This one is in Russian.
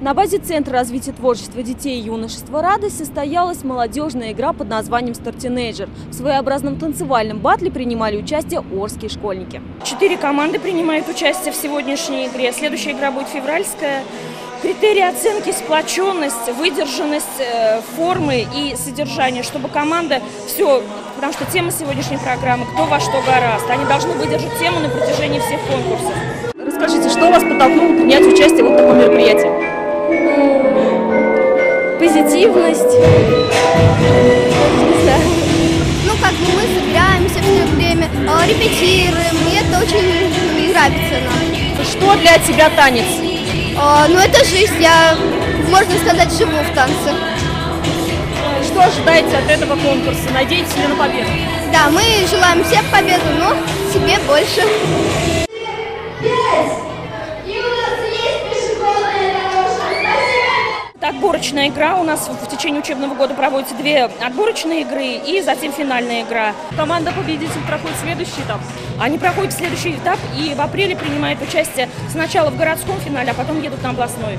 На базе Центра развития творчества детей и юношества «Радость» состоялась молодежная игра под названием «Стартинейджер». В своеобразном танцевальном батле принимали участие орские школьники. Четыре команды принимают участие в сегодняшней игре. Следующая игра будет февральская. Критерии оценки – сплоченность, выдержанность э, формы и содержания, чтобы команда все, потому что тема сегодняшней программы «Кто во что гораст». Они должны выдержать тему на протяжении всех конкурсов. Расскажите, что вас подтолкнуло принять участие в таком мероприятии? Позитивность. Не знаю. Ну, как бы мы собираемся все время, э, репетируем, и это очень нравится нам. Что для тебя танец? Э, ну, это жизнь, я, можно сказать, живу в танце. Что ожидаете от этого конкурса? Надеетесь ли на победу? Да, мы желаем всем победу, но себе больше. Отборочная игра. У нас в течение учебного года проводятся две отборочные игры и затем финальная игра. Команда-победитель проходит следующий этап. Они проходят следующий этап и в апреле принимают участие сначала в городском финале, а потом едут на областной.